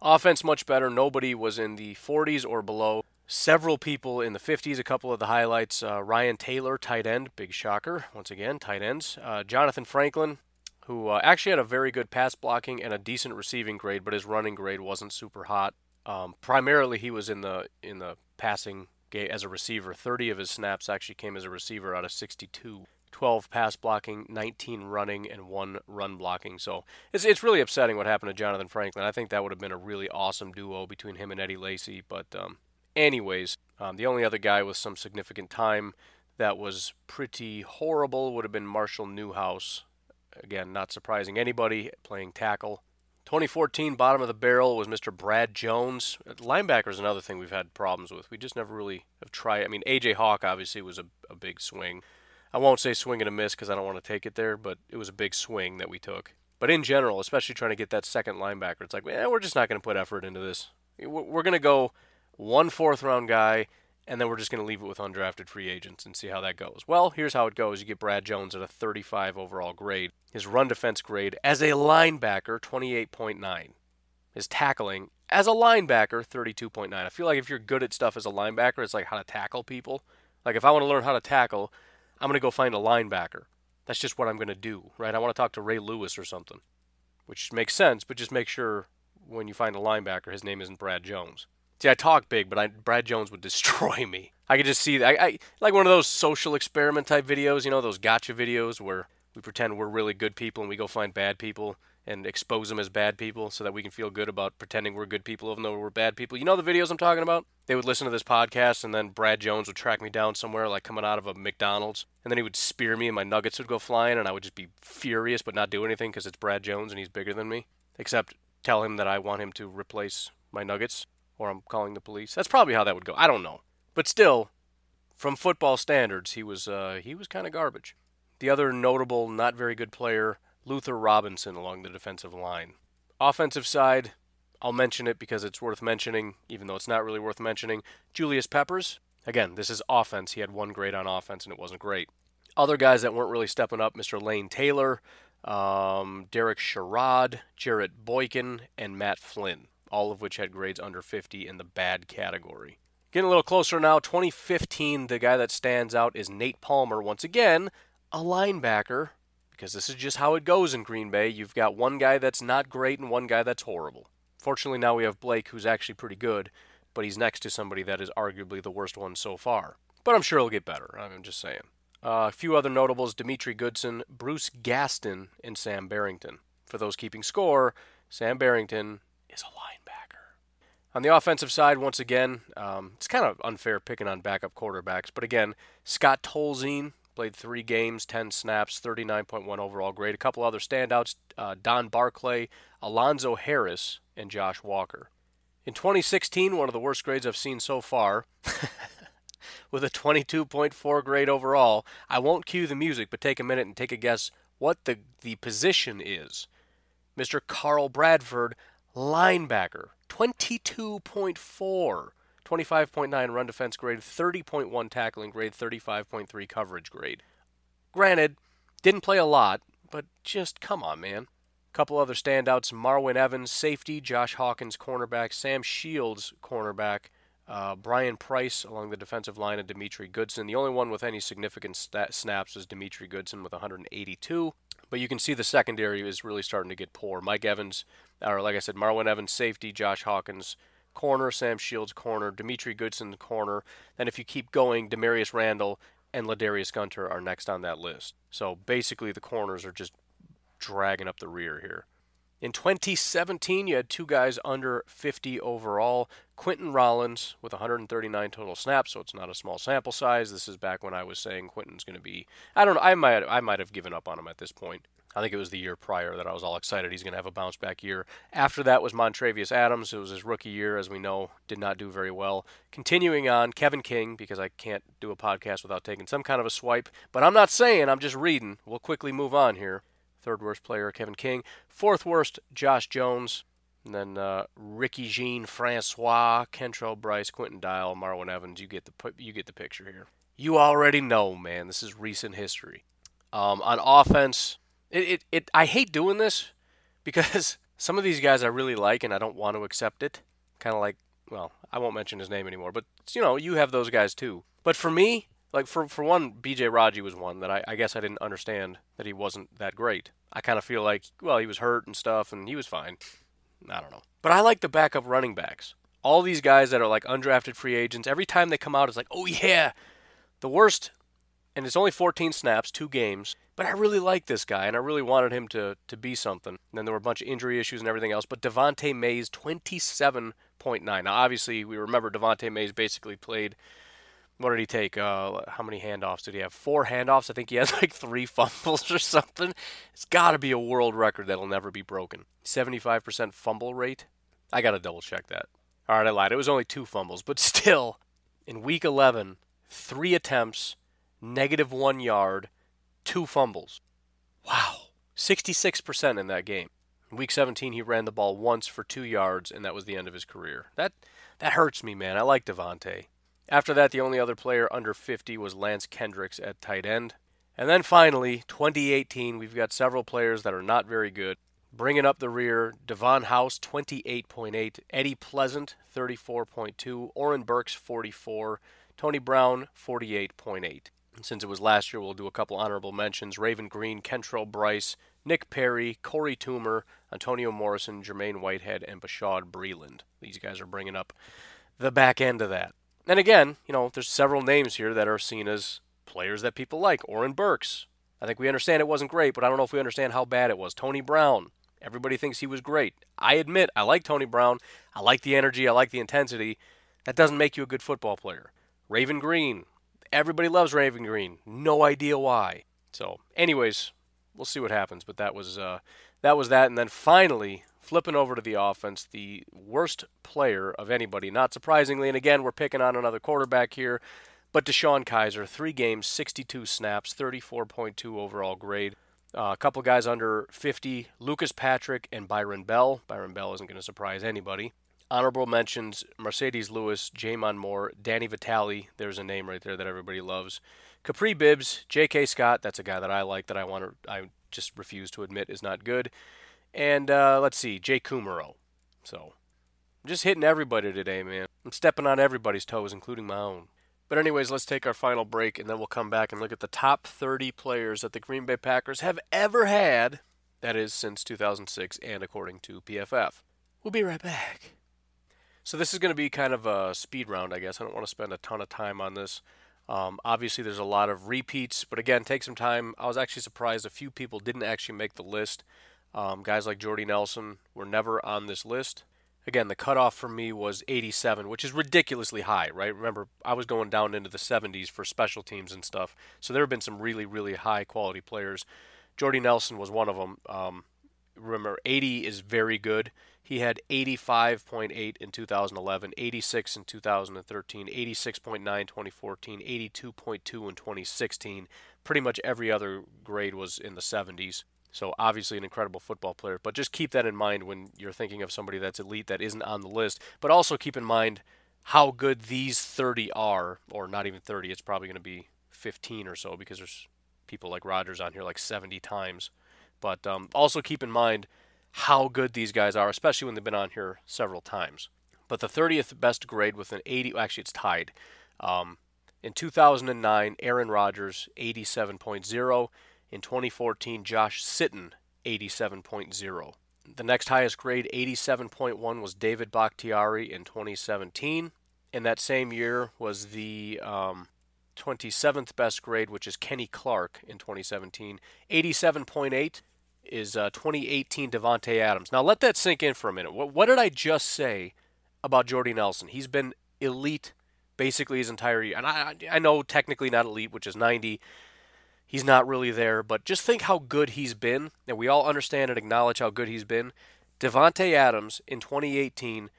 Offense much better. Nobody was in the 40s or below. Several people in the 50s. A couple of the highlights: uh, Ryan Taylor, tight end, big shocker. Once again, tight ends. Uh, Jonathan Franklin, who uh, actually had a very good pass blocking and a decent receiving grade, but his running grade wasn't super hot. Um, primarily, he was in the in the passing game as a receiver. 30 of his snaps actually came as a receiver out of 62. 12 pass blocking, 19 running, and one run blocking. So it's it's really upsetting what happened to Jonathan Franklin. I think that would have been a really awesome duo between him and Eddie Lacy. But um, anyways, um, the only other guy with some significant time that was pretty horrible would have been Marshall Newhouse. Again, not surprising anybody playing tackle. 2014 bottom of the barrel was Mr. Brad Jones. Linebacker is another thing we've had problems with. We just never really have tried. I mean, AJ Hawk obviously was a, a big swing. I won't say swing and a miss because I don't want to take it there, but it was a big swing that we took. But in general, especially trying to get that second linebacker, it's like, man, we're just not going to put effort into this. We're going to go one fourth round guy, and then we're just going to leave it with undrafted free agents and see how that goes. Well, here's how it goes you get Brad Jones at a 35 overall grade. His run defense grade as a linebacker, 28.9. His tackling as a linebacker, 32.9. I feel like if you're good at stuff as a linebacker, it's like how to tackle people. Like if I want to learn how to tackle, I'm going to go find a linebacker. That's just what I'm going to do, right? I want to talk to Ray Lewis or something, which makes sense, but just make sure when you find a linebacker, his name isn't Brad Jones. See, I talk big, but I, Brad Jones would destroy me. I could just see, I, I like one of those social experiment type videos, you know, those gotcha videos where we pretend we're really good people and we go find bad people and expose them as bad people so that we can feel good about pretending we're good people even though we're bad people. You know the videos I'm talking about? They would listen to this podcast and then Brad Jones would track me down somewhere like coming out of a McDonald's and then he would spear me and my nuggets would go flying and I would just be furious but not do anything because it's Brad Jones and he's bigger than me. Except tell him that I want him to replace my nuggets or I'm calling the police. That's probably how that would go. I don't know. But still, from football standards, he was uh, he was kind of garbage. The other notable, not very good player Luther Robinson along the defensive line. Offensive side, I'll mention it because it's worth mentioning, even though it's not really worth mentioning. Julius Peppers, again, this is offense. He had one grade on offense and it wasn't great. Other guys that weren't really stepping up, Mr. Lane Taylor, um, Derek Sherrod, Jarrett Boykin, and Matt Flynn, all of which had grades under 50 in the bad category. Getting a little closer now, 2015, the guy that stands out is Nate Palmer, once again, a linebacker because this is just how it goes in Green Bay. You've got one guy that's not great and one guy that's horrible. Fortunately, now we have Blake, who's actually pretty good, but he's next to somebody that is arguably the worst one so far. But I'm sure he'll get better. I'm just saying. Uh, a few other notables Demetri Goodson, Bruce Gaston, and Sam Barrington. For those keeping score, Sam Barrington is a linebacker. On the offensive side, once again, um, it's kind of unfair picking on backup quarterbacks, but again, Scott Tolzien Played three games, 10 snaps, 39.1 overall grade. A couple other standouts uh, Don Barclay, Alonzo Harris, and Josh Walker. In 2016, one of the worst grades I've seen so far, with a 22.4 grade overall. I won't cue the music, but take a minute and take a guess what the, the position is. Mr. Carl Bradford, linebacker, 22.4. 25.9 run defense grade, 30.1 tackling grade, 35.3 coverage grade. Granted, didn't play a lot, but just come on, man. Couple other standouts Marwin Evans, safety, Josh Hawkins, cornerback, Sam Shields, cornerback, uh, Brian Price along the defensive line, and Demetri Goodson. The only one with any significant snaps was Demetri Goodson with 182. But you can see the secondary is really starting to get poor. Mike Evans, or like I said, Marwin Evans, safety, Josh Hawkins, corner, Sam Shields corner, Demetri Goodson corner. Then if you keep going, Damarious Randall and Ladarius Gunter are next on that list. So basically the corners are just dragging up the rear here. In 2017, you had two guys under 50 overall. Quinten Rollins with 139 total snaps, so it's not a small sample size. This is back when I was saying Quinten's going to be. I don't know. I might I might have given up on him at this point. I think it was the year prior that I was all excited he's going to have a bounce back year. After that was Montravius Adams. It was his rookie year, as we know, did not do very well. Continuing on, Kevin King, because I can't do a podcast without taking some kind of a swipe. But I'm not saying, I'm just reading. We'll quickly move on here. Third worst player, Kevin King. Fourth worst, Josh Jones. And then uh, Ricky Jean, Francois, Kentrell Brice, Quinton Dial, Marwin Evans. You get the you get the picture here. You already know, man. This is recent history. Um, on offense, it, it, it I hate doing this because some of these guys I really like and I don't want to accept it. Kind of like, well, I won't mention his name anymore, but you know, you have those guys too. But for me, like for for one, BJ Raji was one that I, I guess I didn't understand that he wasn't that great. I kind of feel like, well, he was hurt and stuff, and he was fine. I don't know. But I like the backup running backs. All these guys that are like undrafted free agents, every time they come out, it's like, oh yeah. The worst, and it's only 14 snaps, two games. But I really like this guy, and I really wanted him to, to be something. And then there were a bunch of injury issues and everything else. But Devante Mays, 27.9. Now, obviously, we remember Devante Mays basically played. What did he take? Uh, how many handoffs did he have? Four handoffs. I think he has like three fumbles or something. It's got to be a world record that'll never be broken. 75% fumble rate. I got to double check that. All right, I lied. It was only two fumbles, but still, in week 11, three attempts, negative one yard, two fumbles. Wow. 66% in that game. In week 17, he ran the ball once for two yards, and that was the end of his career. That that hurts me, man. I like Davante. After that, the only other player under 50 was Lance Kendricks at tight end. And then finally, 2018, we've got several players that are not very good. Bringing up the rear, Davon House, 28.8, Eddie Pleasant, 34.2, Oren Burks, 44, Tony Brown, 48.8. Since it was last year, we'll do a couple honorable mentions. Raven Greene, Kentrell Brice, Nick Perry, Korey Toomer, Antonio Morrison, Jermaine Whitehead, and Bashaud Breeland. These guys are bringing up the back end of that. And again, you know, there's several names here that are seen as players that people like. Oren Burks. I think we understand it wasn't great, but I don't know if we understand how bad it was. Tony Brown. Everybody thinks he was great. I admit, I like Tony Brown. I like the energy. I like the intensity. That doesn't make you a good football player. Raven Greene. Everybody loves Raven Greene. No idea why. So, anyways, we'll see what happens. But that was uh, that was that. And then finally, flipping over to the offense, the worst player of anybody, not surprisingly. And again, we're picking on another quarterback here. But DeShone Kizer, three games, 62 snaps, 34.2 overall grade. Uh, a couple guys under 50, Lucas Patrick and Byron Bell. Byron Bell isn't going to surprise anybody. Honorable mentions Marcedes Lewis, J'Mon Moore, Danny Vitale. There's a name right there that everybody loves. Kapri Bibbs, J.K. Scott. That's a guy that I like that I want to. I just refuse to admit is not good. And uh, let's see, Jay Kumerow. So, I'm just hitting everybody today, man. I'm stepping on everybody's toes, including my own. But, anyways, let's take our final break and then we'll come back and look at the top 30 players that the Green Bay Packers have ever had. That is since 2006 and according to PFF. We'll be right back. So, this is going to be kind of a speed round, I guess. I don't want to spend a ton of time on this. Um, obviously, there's a lot of repeats, but again, take some time. I was actually surprised a few people didn't actually make the list. Um, guys like Jordy Nelson were never on this list. Again, the cutoff for me was 87, which is ridiculously high, right? Remember, I was going down into the 70s for special teams and stuff. So there have been some really, really high quality players. Jordy Nelson was one of them. Um, remember, 80 is very good. He had 85.8 in 2011, 86 in 2013, 86.9 2014, 82.2 in 2016. Pretty much every other grade was in the 70s. So obviously an incredible football player, but just keep that in mind when you're thinking of somebody that's elite that isn't on the list. But also keep in mind how good these 30 are, or not even 30. It's probably going to be 15 or so because there's people like Rodgers on here like 70 times. But um, also keep in mind how good these guys are, especially when they've been on here several times. But the 30th best grade with an 80, actually it's tied. Um, in 2009, Aaron Rodgers 87.0. In 2014, Josh Sitton, 87.0. The next highest grade, 87.1, was David Bakhtiari in 2017. In that same year was the um, 27th best grade, which is Kenny Clark in 2017. 87.8 is uh, 2018 Davante Adams. Now let that sink in for a minute. What, what did I just say about Jordy Nelson? He's been elite basically his entire year. And I, I know technically not elite, which is 90 he's not really there. But just think how good he's been, and we all understand and acknowledge how good he's been. Davante Adams in 2018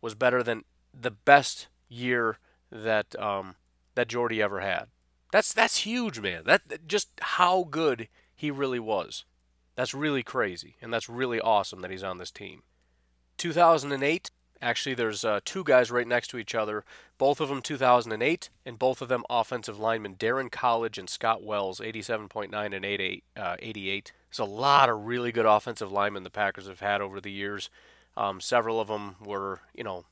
was better than the best year that um, that Jordy ever had. That's that's huge, man. That just how good he really was. That's really crazy, and that's really awesome that he's on this team. 2008, Actually, there's uh, two guys right next to each other, both of them 2008, and both of them offensive linemen, Daryn Colledge and Scott Wells, 87.9 and 88. Uh, 88. There's a lot of really good offensive linemen the Packers have had over the years. Um, several of them were, you know,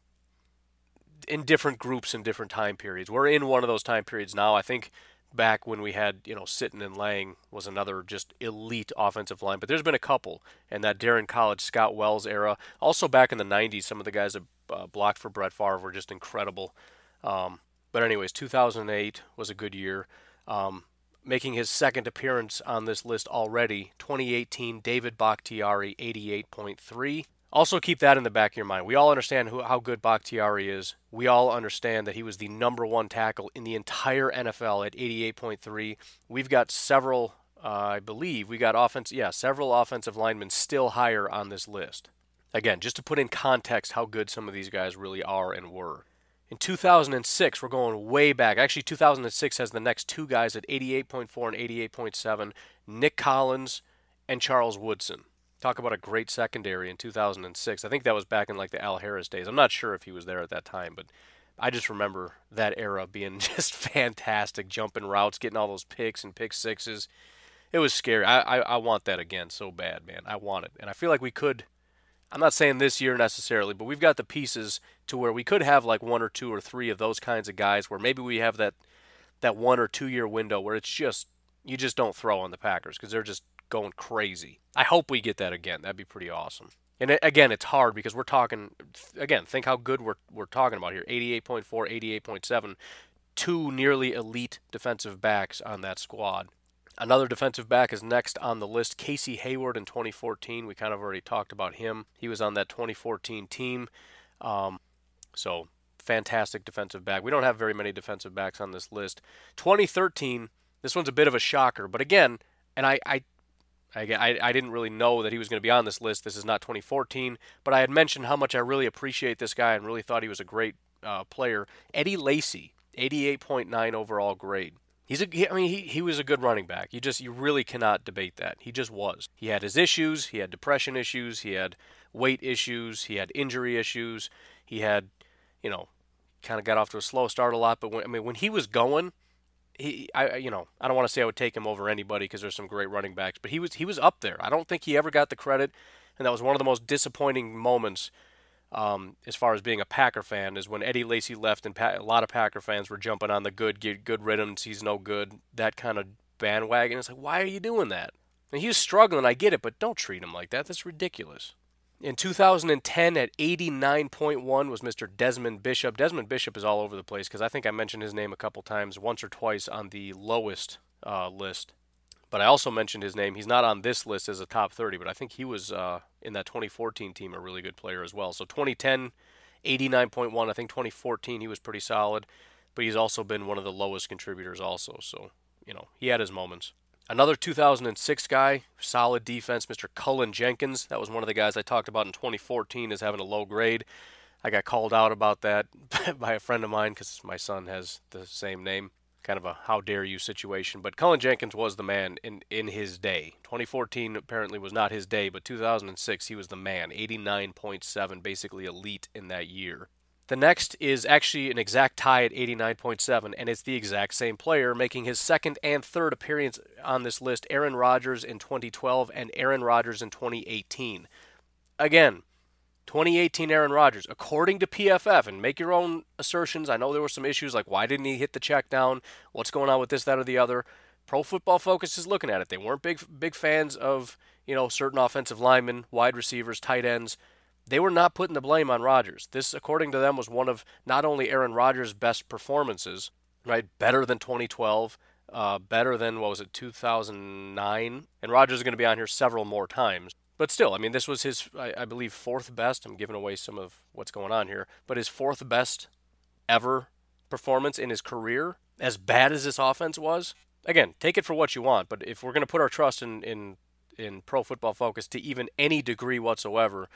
in different groups in different time periods. We're in one of those time periods now. I think back when we had, you know, Sitton and Lang was another just elite offensive line. But there's been a couple, and that Daryn Colledge, Scott Wells era. Also back in the 90s, some of the guys that uh, blocked for Brett Favre were just incredible. Um, but anyways, 2008 was a good year. Um, making his second appearance on this list already, 2018, David Bakhtiari, 88.3. Also, keep that in the back of your mind. We all understand who, how good Bakhtiari is. We all understand that he was the number one tackle in the entire NFL at 88.3. We've got several, uh, I believe, we got offense, yeah, several offensive linemen still higher on this list. Again, just to put in context how good some of these guys really are and were. In 2006, we're going way back. Actually, 2006 has the next two guys at 88.4 and 88.7 Nick Collins and Charles Woodson. Talk about a great secondary in 2006. I think that was back in like the Al Harris days. I'm not sure if he was there at that time, but I just remember that era being just fantastic, jumping routes, getting all those picks and pick sixes. It was scary. I, I, I want that again so bad, man. I want it. And I feel like we could I'm not saying this year necessarily, but we've got the pieces to where we could have like one or two or three of those kinds of guys where maybe we have that that one or two year window where it's just you just don't throw on the Packers because they're just going crazy. I hope we get that again. That'd be pretty awesome. And again, it's hard because we're talking again, think how good we're we're talking about here. 88.4, 88.7, two nearly elite defensive backs on that squad. Another defensive back is next on the list, Casey Hayward in 2014. We kind of already talked about him. He was on that 2014 team. Um, so fantastic defensive back. We don't have very many defensive backs on this list. 2013, this one's a bit of a shocker, but again, and I, I I, I, didn't really know that he was going to be on this list. This is not 2014, but I had mentioned how much I really appreciate this guy and really thought he was a great uh, player. Eddie Lacy, 88.9 overall grade. He's a, he, I mean, he, he was a good running back. You just, you really cannot debate that. He just was. He had his issues. He had depression issues. He had weight issues. He had injury issues. He had, you know, kind of got off to a slow start a lot. But when, I mean, when he was going, he, I, you know, I don't want to say I would take him over anybody because there's some great running backs, but he was, he was up there. I don't think he ever got the credit, and that was one of the most disappointing moments um, as far as being a Packer fan is when Eddie Lacy left and pa- a lot of Packer fans were jumping on the good, good, good riddance, he's no good, that kind of bandwagon. It's like, why are you doing that? And he was struggling, I get it, but don't treat him like that. That's ridiculous. In 2010, at 89.1 was Mr. Desmond Bishop. Desmond Bishop is all over the place because I think I mentioned his name a couple times, once or twice on the lowest uh, list. But I also mentioned his name. He's not on this list as a top 30, but I think he was uh, in that 2014 team a really good player as well. So 2010, 89.1. I think 2014 he was pretty solid, but he's also been one of the lowest contributors also. So, you know, he had his moments. Another 2006 guy, solid defense, Mr. Cullen Jenkins. That was one of the guys I talked about in 2014 as having a low grade. I got called out about that by a friend of mine because my son has the same name kind of a how dare you situation. But Cullen Jenkins was the man in, in his day. 2014 apparently was not his day, but 2006 he was the man. 89.7, basically elite in that year. The next is actually an exact tie at 89.7, and it's the exact same player, making his second and third appearance on this list Aaron Rodgers in 2012 and Aaron Rodgers in 2018. Again, 2018 Aaron Rodgers, according to PFF, and make your own assertions. I know there were some issues like why didn't he hit the check down? What's going on with this, that, or the other? Pro Football Focus is looking at it. They weren't big big fans of you know certain offensive linemen, wide receivers, tight ends. They were not putting the blame on Rodgers. This, according to them, was one of not only Aaron Rodgers' best performances, right? Better than 2012, uh, better than what was it, 2009. And Rodgers is going to be on here several more times. But still, I mean, this was his, I, I believe, fourth best. I'm giving away some of what's going on here, but his fourth best ever performance in his career. As bad as this offense was, again, take it for what you want. But if we're going to put our trust in in in Pro Football Focus to even any degree whatsoever,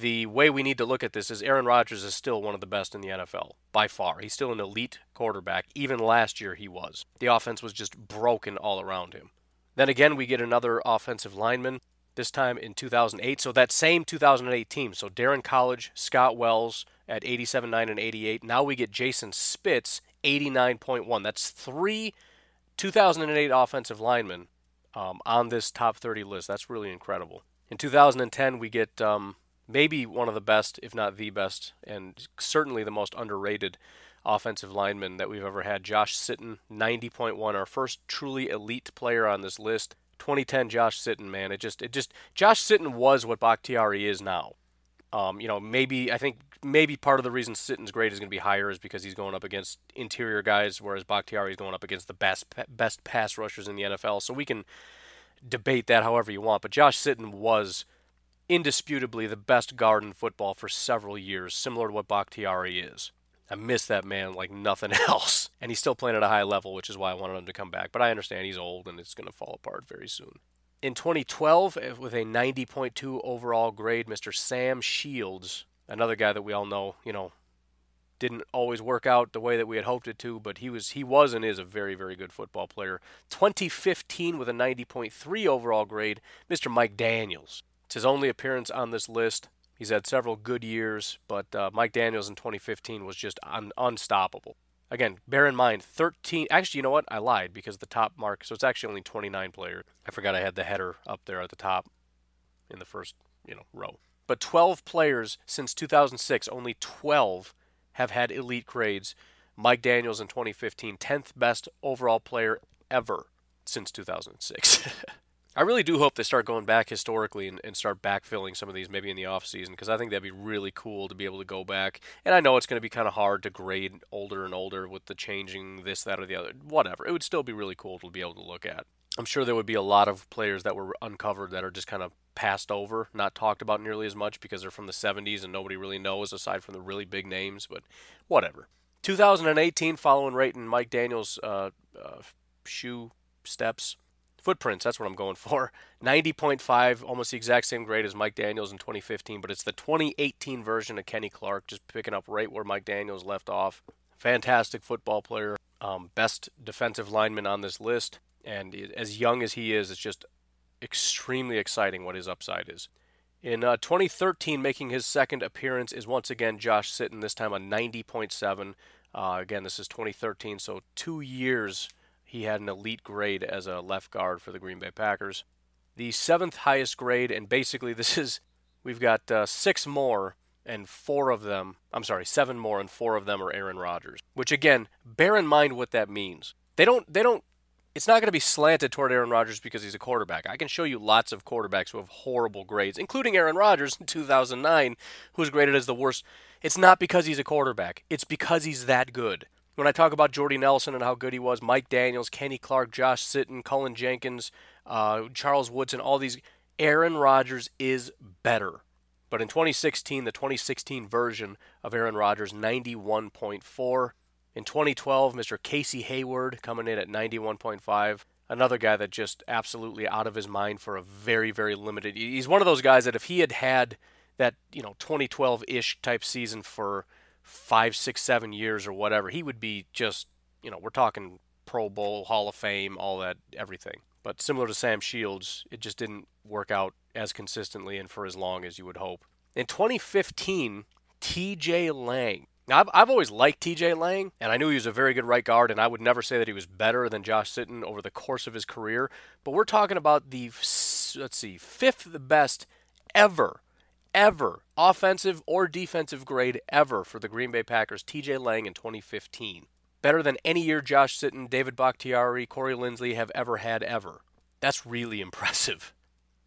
the way we need to look at this is Aaron Rodgers is still one of the best in the NFL by far. He's still an elite quarterback. Even last year, he was. The offense was just broken all around him. Then again, we get another offensive lineman this time in 2008. So that same 2008 team. So Daryn Colledge, Scott Wells at 87, 9, and 88. Now we get Jason Spitz, 89.1. That's three 2008 offensive linemen um, on this top 30 list. That's really incredible. In 2010, we get um, maybe one of the best, if not the best, and certainly the most underrated offensive lineman that we've ever had. Josh Sitton, 90.1, our first truly elite player on this list. 2010 Josh Sitton, man, it just it just Josh Sitton was what Bakhtiari is now. Um, you know, maybe I think maybe part of the reason Sitton's grade is going to be higher is because he's going up against interior guys, whereas Bakhtiari is going up against the best best pass rushers in the NFL. So we can debate that however you want, but Josh Sitton was indisputably the best guard in football for several years, similar to what Bakhtiari is. I miss that man like nothing else. And he's still playing at a high level, which is why I wanted him to come back. But I understand he's old and it's going to fall apart very soon. In 2012, eh, with a 90.2 overall grade, Mr. Sam Shields, another guy that we all know, you know, didn't always work out the way that we had hoped it to, but he was he was and is a very very good football player. 2015 with a 90.3 overall grade, Mr. Mike Daniels. It's his only appearance on this list. He's had several good years, but uh, Mike Daniels in 2015 was just un- unstoppable. Again, bear in mind, 13. Actually, you know what? I lied because the top mark, so it's actually only 29 players. I forgot I had the header up there at the top in the first, you know, row. But 12 players since 2006, only 12 have had elite grades. Mike Daniels in 2015, 10th best overall player ever since 2006. I really do hope they start going back historically and, and start backfilling some of these maybe in the off season because I think that'd be really cool to be able to go back. And I know it's going to be kind of hard to grade older and older with the changing this, that, or the other. Whatever. It would still be really cool to be able to look at. I'm sure there would be a lot of players that were uncovered that are just kind of passed over, not talked about nearly as much because they're from the 70s and nobody really knows aside from the really big names, but whatever. 2018, following in Mike Daniels' uh, uh, shoe steps, footprints, that's what I'm going for. 90.5, almost the exact same grade as Mike Daniels in 2015, but it's the 2018 version of Kenny Clark, just picking up right where Mike Daniels left off. Fantastic football player, um, best defensive lineman on this list, and as young as he is, it's just extremely exciting what his upside is. In uh, 2013, making his second appearance is once again Josh Sitton, this time a 90.7. Uh, again, this is 2013, so two years he had an elite grade as a left guard for the Green Bay Packers. The seventh highest grade, and basically this is, we've got uh, six more, and four of them, I'm sorry, seven more, and four of them are Aaron Rodgers. Which again, bear in mind what that means. They don't, they don't, it's not going to be slanted toward Aaron Rodgers because he's a quarterback. I can show you lots of quarterbacks who have horrible grades, including Aaron Rodgers in 2009, who was graded as the worst. It's not because he's a quarterback, it's because he's that good. When I talk about Jordy Nelson and how good he was, Mike Daniels, Kenny Clark, Josh Sitton, Cullen Jenkins, uh, Charles Woodson, all these, Aaron Rodgers is better. But in 2016, the 2016 version of Aaron Rodgers, 91.4. In 2012, Mr. Casey Hayward coming in at 91.5. Another guy that just absolutely out of his mind for a very, very limited. He's one of those guys that if he had had that, you know, 2012 ish type season for five, six, seven years or whatever, he would be just, you know, we're talking Pro Bowl, Hall of Fame, all that, everything. But similar to Sam Shields, it just didn't work out as consistently and for as long as you would hope. In 2015, TJ Lang. Now, I've, I've always liked TJ Lang, and I knew he was a very good right guard, and I would never say that he was better than Josh Sitton over the course of his career. But we're talking about the, let's see, fifth best ever ever, offensive or defensive grade ever for the Green Bay Packers, TJ Lang in 2015. Better than any year Josh Sitton, David Bakhtiari, Corey Linsley have ever had ever. That's really impressive.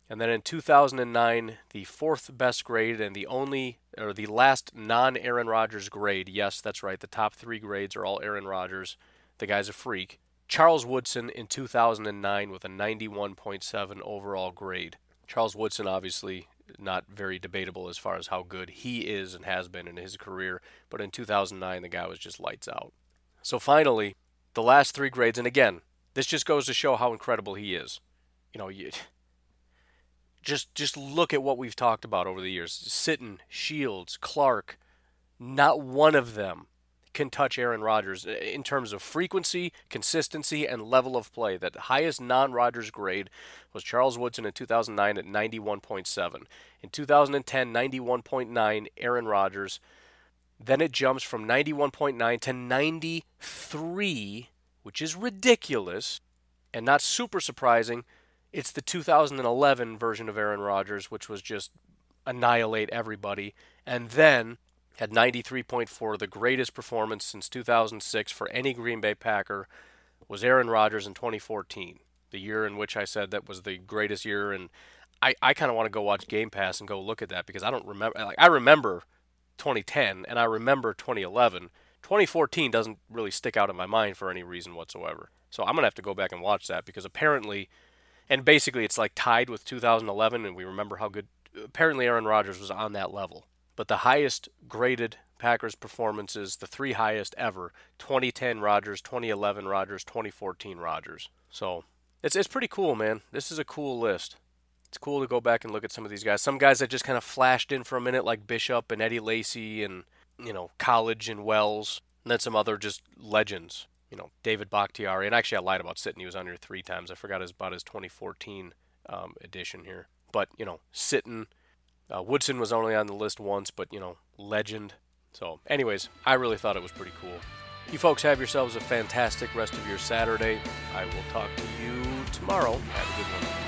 And then in 2009, the fourth best grade and the only, or the last non Aaron Rodgers grade. Yes, that's right. The top three grades are all Aaron Rodgers. The guy's a freak. Charles Woodson in 2009 with a 91.7 overall grade. Charles Woodson, obviously, not very debatable as far as how good he is and has been in his career. But in 2009, the guy was just lights out. So finally, the last three grades, and again, this just goes to show how incredible he is. You know, you, just just look at what we've talked about over the years. Sitton, Shields, Clark, not one of them can touch Aaron Rodgers uh, in terms of frequency, consistency, and level of play. That highest non Rodgers grade was Charles Woodson in 2009 at 91.7. In 2010, 91.9, Aaron Rodgers. Then it jumps from 91.9 to 93, which is ridiculous and not super surprising. It's the 2011 version of Aaron Rodgers, which was just annihilate everybody. And then had 93.4, the greatest performance since 2006 for any Green Bay Packer was Aaron Rodgers in 2014, the year in which I said that was the greatest year. And I, I kind of want to go watch Game Pass and go look at that because I don't remember. Like I remember 2010 and I remember 2011. 2014 doesn't really stick out in my mind for any reason whatsoever. So I'm gonna have to go back and watch that because apparently, and basically it's like tied with 2011, and we remember how good. Apparently, Aaron Rodgers was on that level but the highest graded Packers performances, the three highest ever 2010 Rodgers, 2011 Rodgers, 2014 Rodgers. So it's, it's pretty cool, man. This is a cool list. It's cool to go back and look at some of these guys. Some guys that just kind of flashed in for a minute, like Bishop and Eddie Lacy and, you know, Colledge and Wells. And then some other just legends. You know, David Bakhtiari. And actually, I lied about Sitton. He was on here three times. I forgot his, about his 2014 um, edition here. but you know, Sitton, uh, Woodson was only on the list once, but you know, legend. So, anyways, I really thought it was pretty cool. You folks have yourselves a fantastic rest of your Saturday. I will talk to you tomorrow. Have a good one.